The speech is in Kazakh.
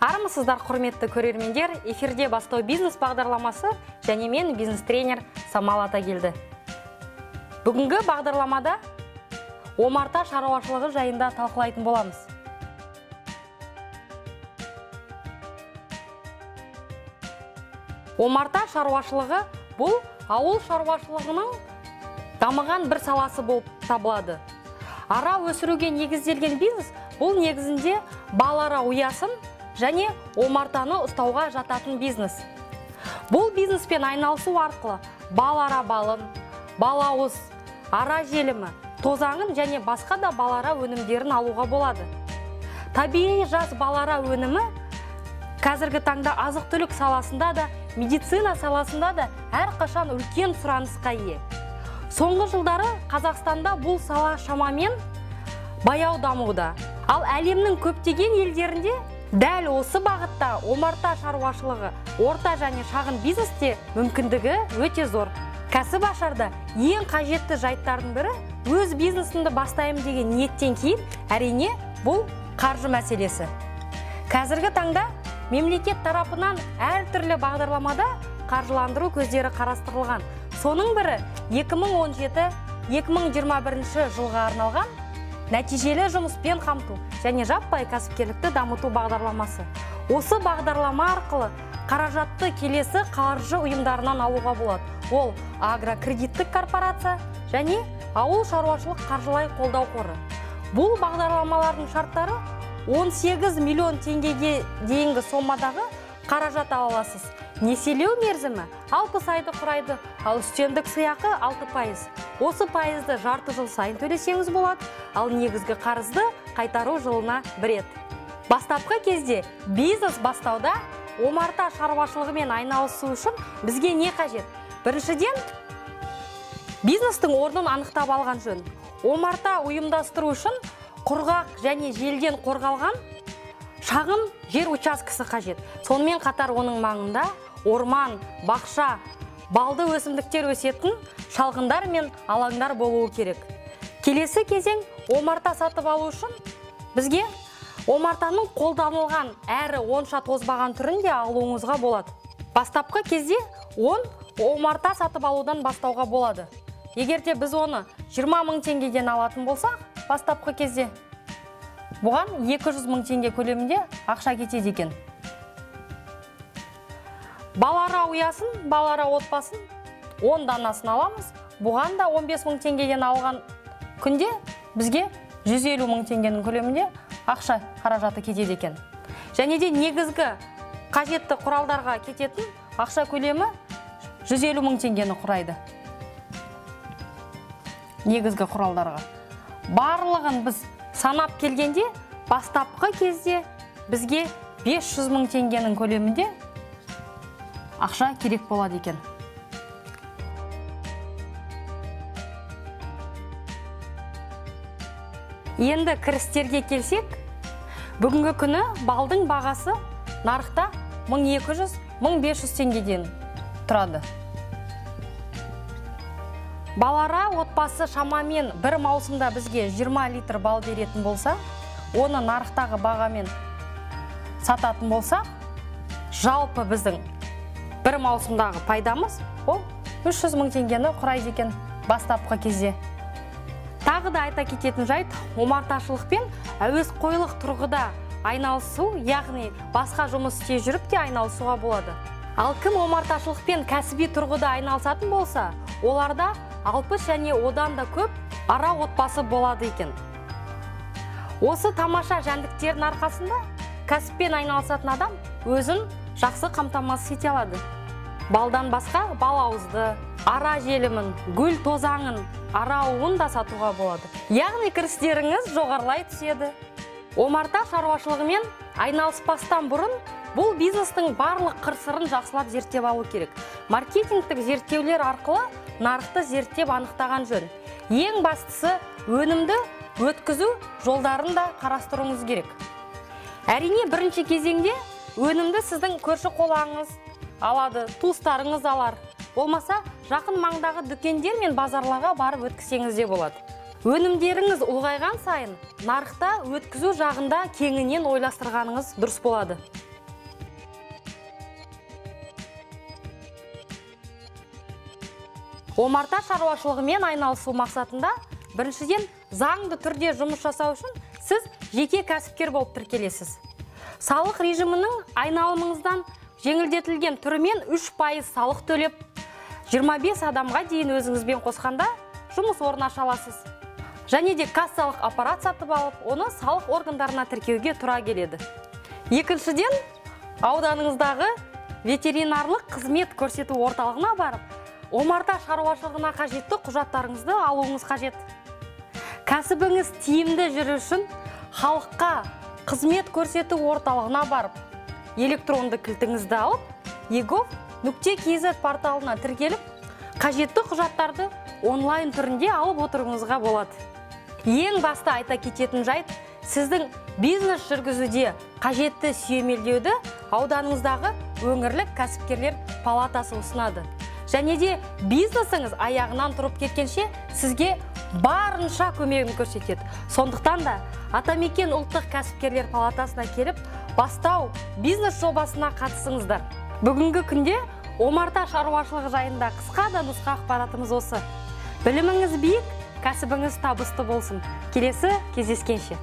армысыздар құрметті көрермендер эфирде бастау бизнес бағдарламасы және мен бизнес тренер самал ата келді бүгінгі бағдарламада омарта шаруашылығы жайында талқылайтын боламыз. Омарта шаруашылығы бұл ауыл шаруашылығының дамыған бір саласы болып табылады. Ара өсіруге негізделген бизнес бұл негізінде бал ара ұясын және омартаны ұстауға жататын бизнес. Бұл бизнеспен айналысу арқылы бал ара балын балауыз ара желімі тозаңын және басқа да балара өнімдерін алуға болады. Табиғи жас балара өнімі қазіргі таңда азық түлік саласында да медицина саласында да әрқашан үлкен сұранысқа ие. Соңғы жылдары қазақстанда бұл сала шамамен баяу дамуда. Ал әлемнің көптеген елдерінде дәл осы бағытта омарта шаруашылығы орта және шағын бизнесте мүмкіндігі өте зор. Кәсіп ашарда ең қажетті жайттардың бірі өз бизнесімді бастаймын деген ниеттен кейін әрине бұл қаржы мәселесі. Қазіргі таңда мемлекет тарапынан әртүрлі бағдарламада қаржыландыру көздері қарастырылған. Соның бірі 2017-2021 жылға арналған нәтижелі жұмыспен қамту және жаппай кәсіпкерлікті дамыту бағдарламасы. Осы бағдарлама арқылы қаражатты келесі қаржы ұйымдарынан алуға болады. Ол агрокредиттік корпорация және ауыл шаруашылық қаржылай қолдау қоры. Бұл бағдарламалардың шарттары 18 миллион теңгеге дейінгі сомадағы қаражат ала аласыз. Несиелеу мерзімі 60 айды құрайды ал үстемдік сыйақы 6 пайыз. Осы пайызды жарты жыл сайын төлесеңіз болады ал негізгі қарызды қайтару жылына бір рет. Бастапқы кезде бизнес бастауда омарта шаруашылығымен айналысу үшін бізге не қажет? Біріншіден бизнестің орнын анықтап алған жөн. Омарта ұйымдастыру үшін құрғақ және желден қорғалған шағын жер учаскесі қажет. Сонымен қатар оның маңында орман бақша балды өсімдіктер өсетін шалғындар мен алаңдар болуы керек. Келесі кезең омарта сатып алу үшін бізге омартаның қолданылған әрі онша тозбаған түрін де алуыңызға болады. Бастапқы кезде он омарта сатып алудан бастауға болады. Егер де біз оны 20 мың теңгеден алатын болсақ бастапқы кезде бұған 200 мың теңге көлемінде ақша кетеді екен. Балара ұясын балара отбасын 10 данасын аламыз бұған да 15 мың теңгеден алған күнде бізге 150 мың теңгенің көлемінде ақша қаражаты кетеді екен. Және де негізгі қажетті құралдарға кететін ақша көлемі 150 мың теңгені құрайды. Негізгі құралдарға. Барлығын біз санап келгенде бастапқы кезде бізге 500 мың теңгенің көлемінде ақша керек болады екен. Енді кірістерге келсек бүгінгі күні балдың бағасы нарықта 1200-1500 теңгеден тұрады. Балара отбасы шамамен бір маусымда бізге 20 литр бал беретін болса оны нарықтағы бағамен сататын болсақ жалпы біздің бір маусымдағы пайдамыз ол 300 мың теңгені құрайды екен бастапқы кезде. Тағы да айта кететін жайт омарташылықпен әуесқойлық тұрғыда айналысу яғни басқа жұмыс істей жүріп те айналысуға болады. Ал кім омарташылықпен кәсіби тұрғыда айналысатын болса оларда алпыс және одан да көп ара отбасы болады екен. Осы тамаша жәндіктердің арқасында кәсіппен айналысатын адам өзін жақсы қамтамасыз ете алады. Балдан басқа балауызды ара желімін гүл тозаңын ара уын да сатуға болады. Яғни кірістеріңіз жоғарылай түседі. Омарта шаруашылығымен айналыспастан бұрын бұл бизнестің барлық қыр сырын жақсылап зерттеп алу керек. Маркетингтік зерттеулер арқылы нарықты зерттеп анықтаған жөн. Ең бастысы өнімді өткізу жолдарын да қарастыруыңыз керек. Әрине бірінші кезеңде өнімді сіздің көрші қолаңыз алады туыстарыңыз алар. Болмаса жақын маңдағы дүкендер мен базарларға барып өткізсеңіз де болады. Өнімдеріңіз ұлғайған сайын нарықта өткізу жағында кеңінен ойластырғаныңыз дұрыс болады. Омарта шаруашылығымен айналысу мақсатында біріншіден заңды түрде жұмыс жасау үшін сіз жеке кәсіпкер болып тіркелесіз салық режимінің айналымыңыздан жеңілдетілген түрімен 3 пайыз салық төлеп 25 адамға дейін өзіңізбен қосқанда жұмыс орнын аша аласыз. Және де кассалық аппарат сатып алып оны салық органдарына тіркеуге тұра келеді. Екіншіден ауданыңыздағы ветеринарлық қызмет көрсету орталығына барып омарта шаруашылығына қажетті құжаттарыңызды алуыңыз қажет. Кәсібіңіз тиімді жүру үшін халыққа қызмет көрсету орталығына барып электронды кілтіңізді алып егов нүкте kz порталына тіркеліп қажетті құжаттарды онлайн түрінде алып отыруыңызға болады. Ең басты айта кететін жайт сіздің бизнес жүргізуде қажетті сүйемелдеуді ауданыңыздағы өңірлік кәсіпкерлер палатасы ұсынады. Және де бизнесіңіз аяғынан тұрып кеткенше сізге барынша көмегін көрсетеді. Сондықтан да атамекен ұлттық кәсіпкерлер палатасына келіп бастау бизнес жобасына қатысыңыздар. Бүгінгі күнде омарта шаруашылығы жайында қысқа да нұсқа ақпаратымыз осы. Біліміңіз биік кәсібіңіз табысты болсын. Келесі кездескенше.